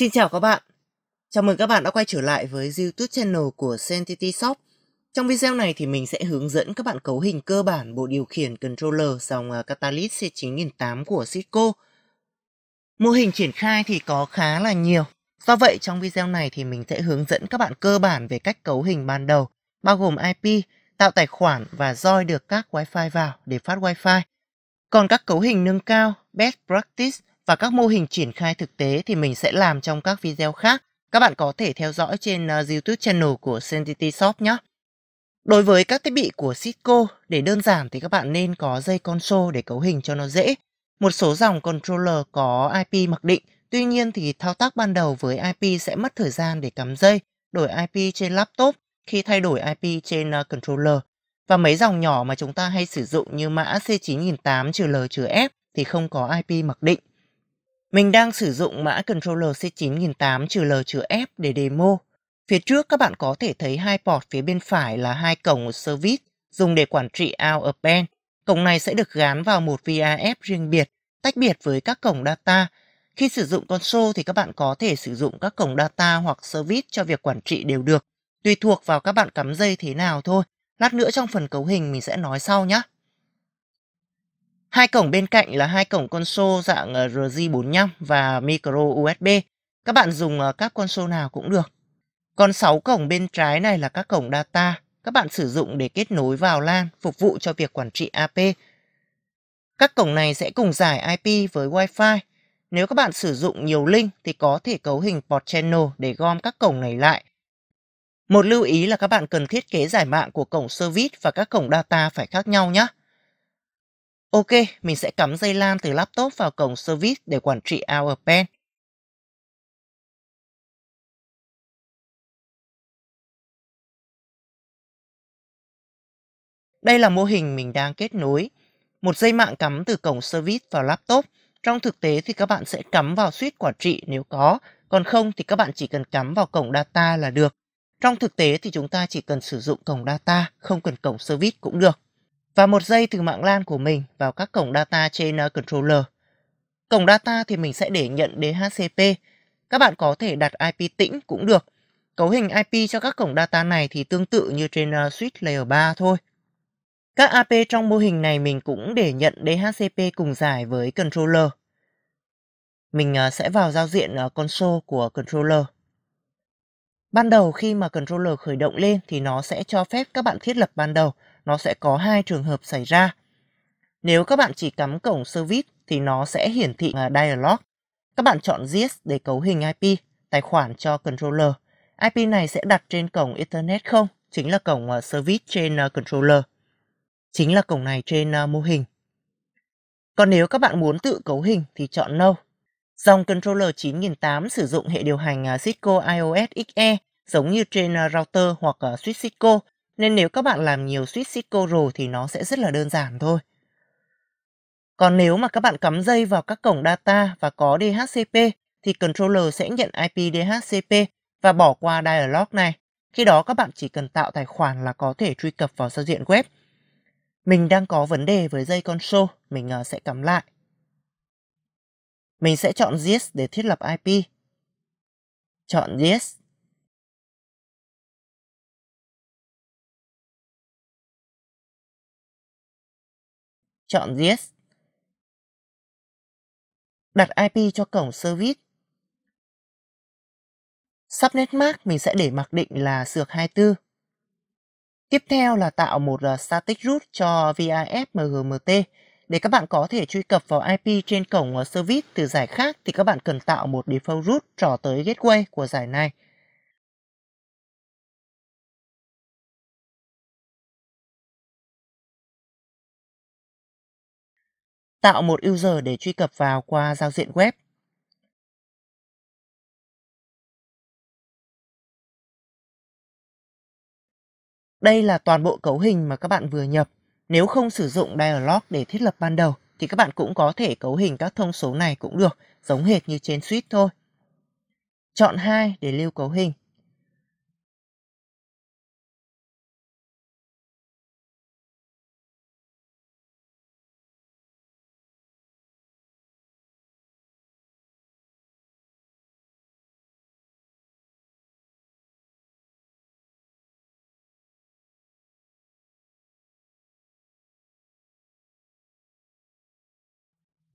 Xin chào các bạn. Chào mừng các bạn đã quay trở lại với YouTube channel của Sentity Shop. Trong video này thì mình sẽ hướng dẫn các bạn cấu hình cơ bản bộ điều khiển controller dòng à, Catalyst C9008 của Cisco. Mô hình triển khai thì có khá là nhiều. Do vậy trong video này thì mình sẽ hướng dẫn các bạn cơ bản về cách cấu hình ban đầu, bao gồm IP, tạo tài khoản và join được các Wi-Fi vào để phát Wi-Fi. Còn các cấu hình nâng cao, best practice và các mô hình triển khai thực tế thì mình sẽ làm trong các video khác. Các bạn có thể theo dõi trên uh, YouTube channel của Sentity Shop nhé. Đối với các thiết bị của Cisco, để đơn giản thì các bạn nên có dây console để cấu hình cho nó dễ. Một số dòng controller có IP mặc định, tuy nhiên thì thao tác ban đầu với IP sẽ mất thời gian để cắm dây, đổi IP trên laptop khi thay đổi IP trên uh, controller. Và mấy dòng nhỏ mà chúng ta hay sử dụng như mã C9008-L-F thì không có IP mặc định. Mình đang sử dụng mã controller C9008-L-F để demo. Phía trước các bạn có thể thấy hai port phía bên phải là hai cổng service dùng để quản trị out of band. Cổng này sẽ được gắn vào một VAF riêng biệt, tách biệt với các cổng data. Khi sử dụng console thì các bạn có thể sử dụng các cổng data hoặc service cho việc quản trị đều được, tùy thuộc vào các bạn cắm dây thế nào thôi. Lát nữa trong phần cấu hình mình sẽ nói sau nhé. Hai cổng bên cạnh là hai cổng console dạng ờ, RJ45 và micro USB. Các bạn dùng ờ, các console nào cũng được. Còn 6 cổng bên trái này là các cổng data. Các bạn sử dụng để kết nối vào LAN, phục vụ cho việc quản trị AP. Các cổng này sẽ cùng giải IP với Wi-Fi. Nếu các bạn sử dụng nhiều link thì có thể cấu hình port channel để gom các cổng này lại. Một lưu ý là các bạn cần thiết kế giải mạng của cổng service và các cổng data phải khác nhau nhé. Ok, mình sẽ cắm dây LAN từ laptop vào cổng service để quản trị Our Pen. Đây là mô hình mình đang kết nối. Một dây mạng cắm từ cổng service vào laptop. Trong thực tế thì các bạn sẽ cắm vào suite quản trị nếu có, còn không thì các bạn chỉ cần cắm vào cổng data là được. Trong thực tế thì chúng ta chỉ cần sử dụng cổng data, không cần cổng service cũng được và một dây từ mạng LAN của mình vào các cổng data trên ờ, controller. Cổng data thì mình sẽ để nhận DHCP. Các bạn có thể đặt IP tĩnh cũng được. Cấu hình IP cho các cổng data này thì tương tự như trên ờ, switch layer 3 thôi. Các AP trong mô hình này mình cũng để nhận DHCP cùng giải với controller. Mình ờ, sẽ vào giao diện console của controller. Ban đầu khi mà controller khởi động lên thì nó sẽ cho phép các bạn thiết lập ban đầu nó sẽ có hai trường hợp xảy ra. Nếu các bạn chỉ cắm cổng service thì nó sẽ hiển thị là dialog. Các bạn chọn yes để cấu hình IP, tài khoản cho controller. IP này sẽ đặt trên cổng Ethernet không, chính là cổng ờ, service trên ờ, controller. Chính là cổng này trên ờ, mô hình. Còn nếu các bạn muốn tự cấu hình thì chọn No. Dòng controller 9008 sử dụng hệ điều hành à, Cisco IOS XE giống như trên à, router hoặc à, switch Cisco nên nếu các bạn làm nhiều switch Cisco rồi thì nó sẽ rất là đơn giản thôi. Còn nếu mà các bạn cắm dây vào các cổng data và có DHCP thì controller sẽ nhận IP DHCP và bỏ qua dialog này. Khi đó các bạn chỉ cần tạo tài khoản là có thể truy cập vào giao diện web. Mình đang có vấn đề với dây console, mình sẽ cắm lại. Mình sẽ chọn Yes để thiết lập IP. Chọn Yes. chọn Yes. Đặt IP cho cổng service. Subnet mask mình sẽ để mặc định là sược 24. Tiếp theo là tạo một ờ, static root cho VIF MGMT. Để các bạn có thể truy cập vào IP trên cổng ờ, service từ giải khác thì các bạn cần tạo một default root trỏ tới gateway của giải này. tạo một user để truy cập vào qua giao diện web. Đây là toàn bộ cấu hình mà các bạn vừa nhập. Nếu không sử dụng dialog để thiết lập ban đầu thì các bạn cũng có thể cấu hình các thông số này cũng được, giống hệt như trên suite thôi. Chọn 2 để lưu cấu hình.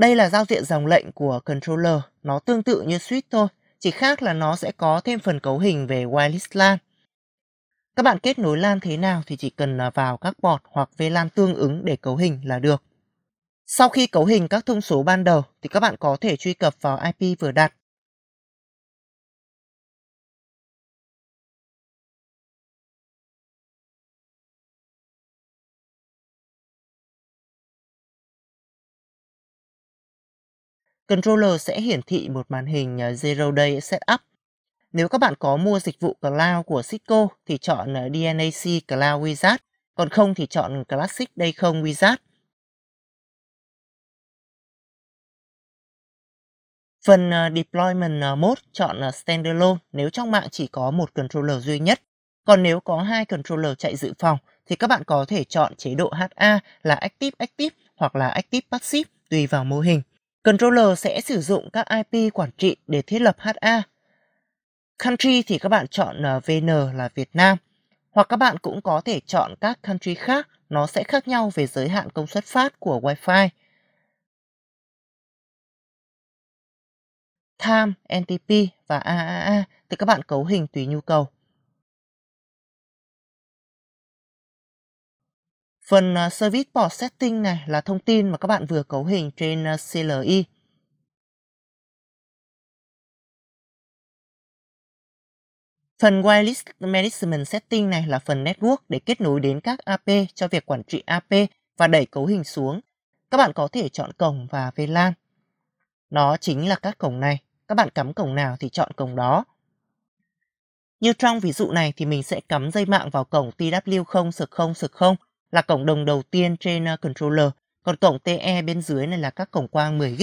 Đây là giao diện dòng lệnh của controller, nó tương tự như switch thôi, chỉ khác là nó sẽ có thêm phần cấu hình về wireless LAN. Các bạn kết nối LAN thế nào thì chỉ cần à, vào các port hoặc VLAN tương ứng để cấu hình là được. Sau khi cấu hình các thông số ban đầu thì các bạn có thể truy cập vào IP vừa đặt. Controller sẽ hiển thị một màn hình ờ, Zero Day Setup. Nếu các bạn có mua dịch vụ cloud của Cisco thì chọn ờ, DNAC Cloud Wizard, còn không thì chọn Classic Day không Wizard. Phần ờ, Deployment Mode chọn Standalone nếu trong mạng chỉ có một controller duy nhất. Còn nếu có hai controller chạy dự phòng thì các bạn có thể chọn chế độ HA là Active Active hoặc là Active Passive tùy vào mô hình. Controller sẽ sử dụng các IP quản trị để thiết lập HA. Country thì các bạn chọn ờ, VN là Việt Nam. Hoặc các bạn cũng có thể chọn các country khác, nó sẽ khác nhau về giới hạn công suất phát của Wi-Fi. Time, NTP và AAA thì các bạn cấu hình tùy nhu cầu. Phần à, Service Port Setting này là thông tin mà các bạn vừa cấu hình trên à, CLI. Phần Wireless Management Setting này là phần Network để kết nối đến các AP cho việc quản trị AP và đẩy cấu hình xuống. Các bạn có thể chọn cổng và VLAN. Nó chính là các cổng này. Các bạn cắm cổng nào thì chọn cổng đó. Như trong ví dụ này thì mình sẽ cắm dây mạng vào cổng TW0.0.0 là cổng đồng đầu tiên trên ờ, controller, còn cổng TE bên dưới này là các cổng quang 10 g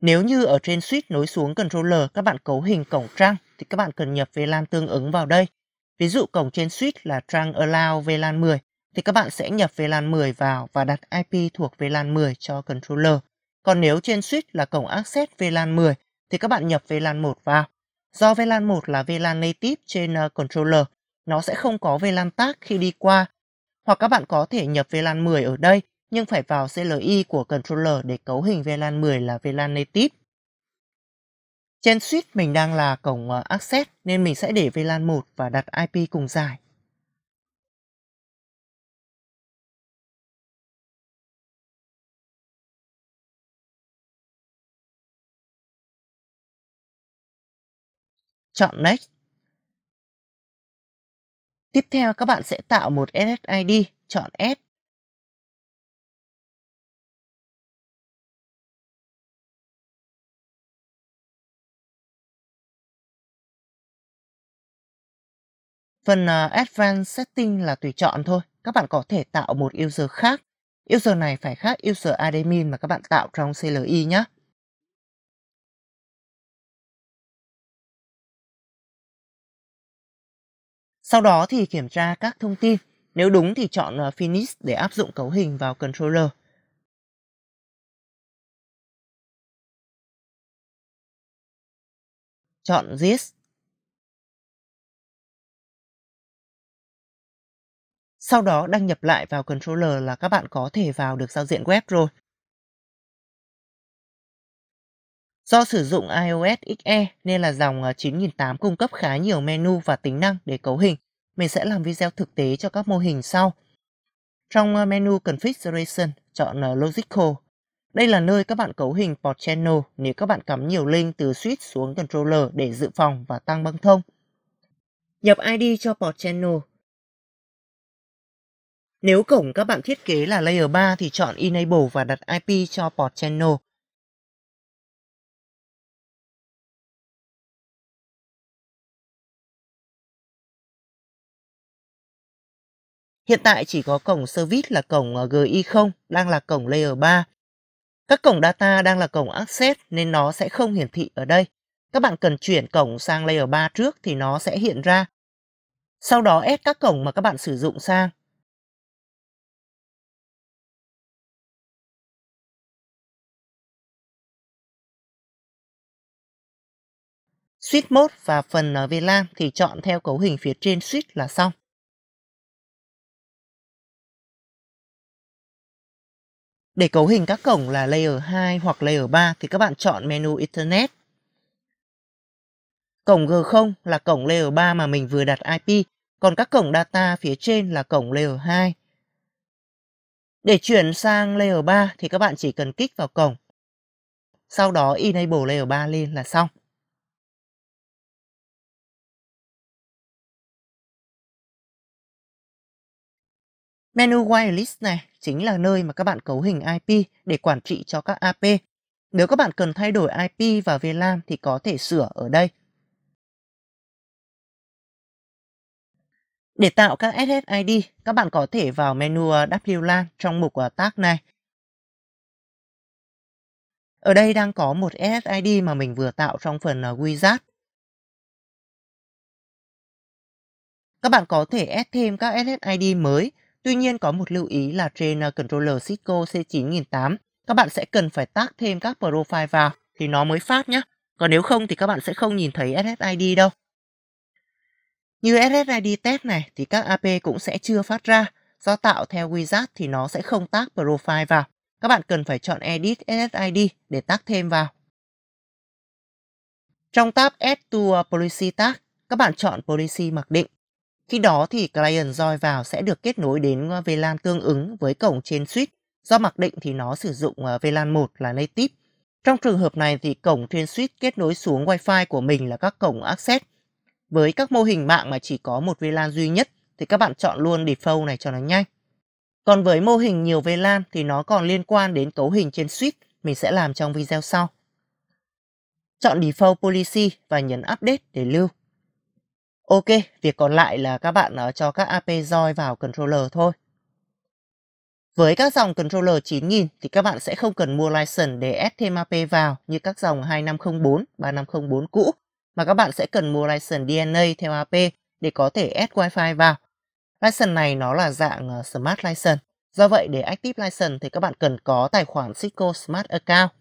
Nếu như ở trên switch nối xuống controller các bạn cấu hình cổng trăng thì các bạn cần nhập VLAN tương ứng vào đây. Ví dụ cổng trên switch là trăng allow VLAN 10 thì các bạn sẽ nhập VLAN 10 vào và đặt IP thuộc VLAN 10 cho controller. Còn nếu trên switch là cổng access VLAN 10 thì các bạn nhập VLAN 1 vào. Do VLAN 1 là VLAN native trên ờ, controller, nó sẽ không có VLAN tác khi đi qua. Hoặc các bạn có thể nhập VLAN 10 ở đây, nhưng phải vào CLI của controller để cấu hình VLAN 10 là VLAN native. Trên switch mình đang là cổng ờ, access, nên mình sẽ để VLAN 1 và đặt IP cùng giải. chọn Next. Tiếp theo các bạn sẽ tạo một SSID, chọn S. Phần ờ, Advanced Setting là tùy chọn thôi. Các bạn có thể tạo một user khác. User này phải khác user admin mà các bạn tạo trong CLI nhé. Sau đó thì kiểm tra các thông tin. Nếu đúng thì chọn ờ, Finish để áp dụng cấu hình vào controller. Chọn This. Sau đó đăng nhập lại vào controller là các bạn có thể vào được giao diện web rồi. Do sử dụng iOS XE nên là dòng ờ, 9008 cung cấp khá nhiều menu và tính năng để cấu hình. Mình sẽ làm video thực tế cho các mô hình sau. Trong ờ, menu Configuration, chọn ờ, Logical. Đây là nơi các bạn cấu hình port channel nếu các bạn cắm nhiều link từ switch xuống controller để dự phòng và tăng băng thông. Nhập ID cho port channel. Nếu cổng các bạn thiết kế là layer 3 thì chọn Enable và đặt IP cho port channel. Hiện tại chỉ có cổng service là cổng ờ, GI0 đang là cổng layer 3. Các cổng data đang là cổng access nên nó sẽ không hiển thị ở đây. Các bạn cần chuyển cổng sang layer 3 trước thì nó sẽ hiện ra. Sau đó add các cổng mà các bạn sử dụng sang. Switch mode và phần ờ, VLAN thì chọn theo cấu hình phía trên switch là xong. Để cấu hình các cổng là layer 2 hoặc layer 3 thì các bạn chọn menu Ethernet. Cổng G0 là cổng layer 3 mà mình vừa đặt IP, còn các cổng data phía trên là cổng layer 2. Để chuyển sang layer 3 thì các bạn chỉ cần kích vào cổng. Sau đó enable layer 3 lên là xong. Menu Wireless này chính là nơi mà các bạn cấu hình IP để quản trị cho các AP. Nếu các bạn cần thay đổi IP và VLAN thì có thể sửa ở đây. Để tạo các SSID, các bạn có thể vào menu ờ, WLAN trong mục ờ, tag này. Ở đây đang có một SSID mà mình vừa tạo trong phần ờ, wizard. Các bạn có thể add thêm các SSID mới Tuy nhiên có một lưu ý là trên ờ, controller Cisco C9008 các bạn sẽ cần phải tác thêm các profile vào thì nó mới phát nhé. Còn nếu không thì các bạn sẽ không nhìn thấy SSID đâu. Như SSID test này thì các AP cũng sẽ chưa phát ra. Do tạo theo wizard thì nó sẽ không tác profile vào. Các bạn cần phải chọn Edit SSID để tác thêm vào. Trong tab Add to Policy Tag, các bạn chọn Policy mặc định. Khi đó thì client join vào sẽ được kết nối đến ờ, VLAN tương ứng với cổng trên switch. Do mặc định thì nó sử dụng ờ, VLAN 1 là native. Trong trường hợp này thì cổng trên switch kết nối xuống Wi-Fi của mình là các cổng access. Với các mô hình mạng mà chỉ có một VLAN duy nhất thì các bạn chọn luôn default này cho nó nhanh. Còn với mô hình nhiều VLAN thì nó còn liên quan đến cấu hình trên switch, mình sẽ làm trong video sau. Chọn default policy và nhấn update để lưu. Ok, việc còn lại là các bạn uh, cho các AP join vào controller thôi. Với các dòng controller 9000 thì các bạn sẽ không cần mua license để add thêm AP vào như các dòng 2504, 3504 cũ, mà các bạn sẽ cần mua license DNA theo AP để có thể add Wi-Fi vào. License này nó là dạng uh, Smart License. Do vậy để Active License thì các bạn cần có tài khoản Cisco Smart Account.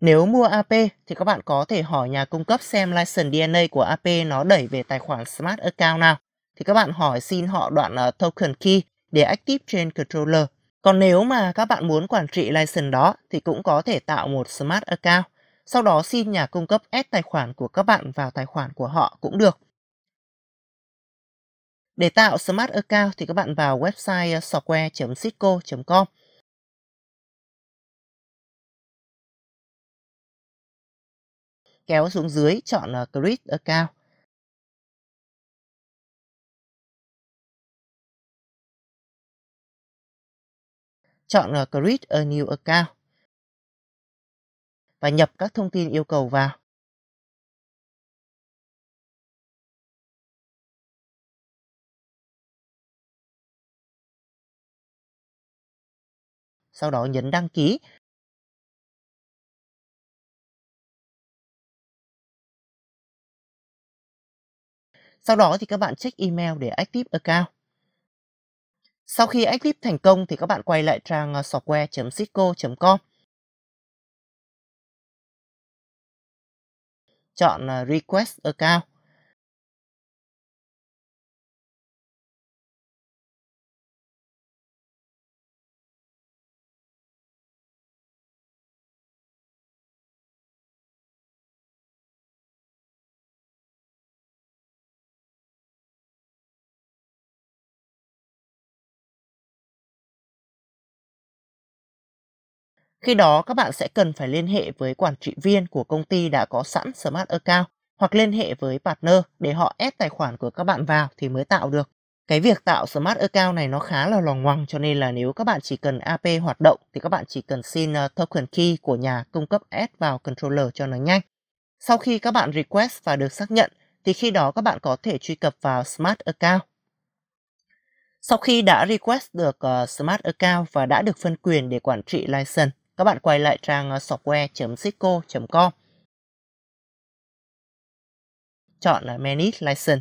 Nếu mua AP thì các bạn có thể hỏi nhà cung cấp xem license DNA của AP nó đẩy về tài khoản Smart Account nào. Thì các bạn hỏi xin họ đoạn uh, token key để active trên controller. Còn nếu mà các bạn muốn quản trị license đó thì cũng có thể tạo một Smart Account. Sau đó xin nhà cung cấp add tài khoản của các bạn vào tài khoản của họ cũng được. Để tạo Smart Account thì các bạn vào website uh, kéo xuống dưới chọn uh, Create Account. Chọn uh, Create a New Account và nhập các thông tin yêu cầu vào. Sau đó nhấn đăng ký Sau đó thì các bạn check email để active account. Sau khi active thành công thì các bạn quay lại trang ờ, software.cisco.com. Chọn ờ, Request Account. Khi đó, các bạn sẽ cần phải liên hệ với quản trị viên của công ty đã có sẵn Smart Account hoặc liên hệ với partner để họ ép tài khoản của các bạn vào thì mới tạo được. Cái việc tạo Smart Account này nó khá là lòng ngoằng cho nên là nếu các bạn chỉ cần AP hoạt động thì các bạn chỉ cần xin ờ, token key của nhà cung cấp add vào controller cho nó nhanh. Sau khi các bạn request và được xác nhận thì khi đó các bạn có thể truy cập vào Smart Account. Sau khi đã request được ờ, Smart Account và đã được phân quyền để quản trị license các bạn quay lại trang ờ, software.cisco.com. Chọn là Manage License.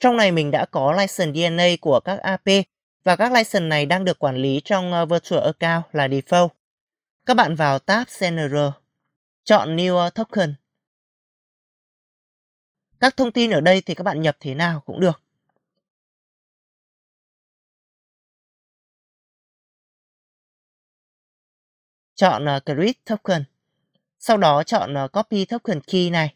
Trong này mình đã có license DNA của các AP và các license này đang được quản lý trong ờ, Virtual Account là default. Các bạn vào tab General, chọn New ờ, Token. Các thông tin ở đây thì các bạn nhập thế nào cũng được. Chọn ờ, Create Token. Sau đó chọn ờ, Copy Token Key này.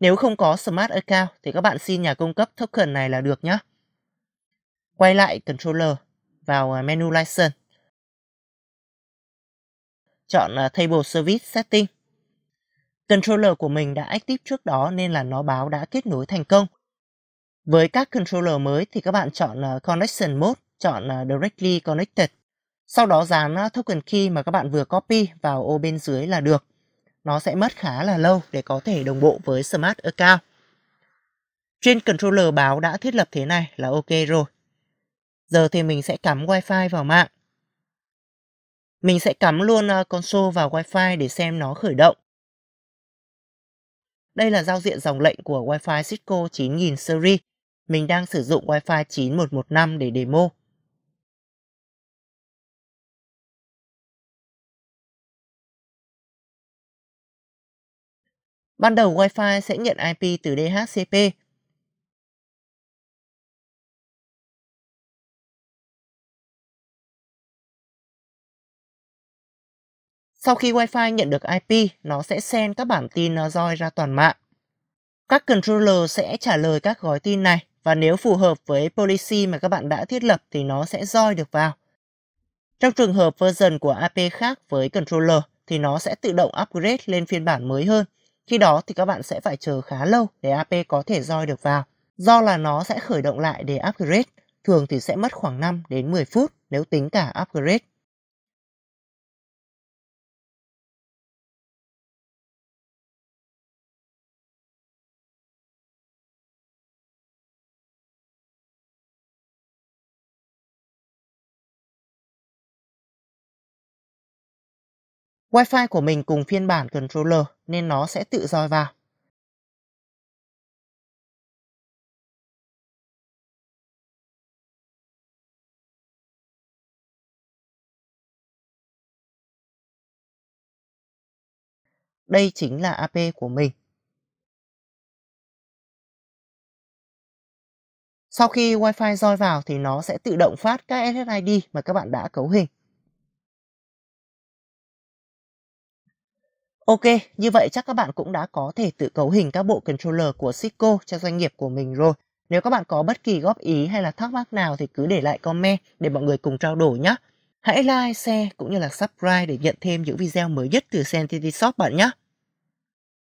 Nếu không có Smart Account thì các bạn xin nhà cung cấp token này là được nhé. Quay lại Controller, vào ờ, menu License. Chọn Table Service Setting. Controller của mình đã active trước đó nên là nó báo đã kết nối thành công. Với các controller mới thì các bạn chọn uh, Connection Mode, chọn uh, Directly Connected. Sau đó dán uh, token key mà các bạn vừa copy vào ô bên dưới là được. Nó sẽ mất khá là lâu để có thể đồng bộ với Smart Account. Trên controller báo đã thiết lập thế này là ok rồi. Giờ thì mình sẽ cắm Wi-Fi vào mạng. Mình sẽ cắm luôn console vào Wi-Fi để xem nó khởi động. Đây là giao diện dòng lệnh của Wi-Fi Cisco 9000 series. Mình đang sử dụng Wi-Fi 9115 để demo. Ban đầu Wi-Fi sẽ nhận IP từ DHCP. Sau khi Wi-Fi nhận được IP, nó sẽ send các bản tin roi ra toàn mạng. Các controller sẽ trả lời các gói tin này và nếu phù hợp với policy mà các bạn đã thiết lập thì nó sẽ roi được vào. Trong trường hợp version của AP khác với controller thì nó sẽ tự động upgrade lên phiên bản mới hơn. Khi đó thì các bạn sẽ phải chờ khá lâu để AP có thể roi được vào. Do là nó sẽ khởi động lại để upgrade, thường thì sẽ mất khoảng 5 đến 10 phút nếu tính cả upgrade. Wi-Fi của mình cùng phiên bản controller nên nó sẽ tự roi vào. Đây chính là AP của mình. Sau khi Wi-Fi roi vào thì nó sẽ tự động phát các SSID mà các bạn đã cấu hình. Ok, như vậy chắc các bạn cũng đã có thể tự cấu hình các bộ controller của Cisco cho doanh nghiệp của mình rồi. Nếu các bạn có bất kỳ góp ý hay là thắc mắc nào thì cứ để lại comment để mọi người cùng trao đổi nhé. Hãy like, share cũng như là subscribe để nhận thêm những video mới nhất từ Sentity Shop bạn nhé.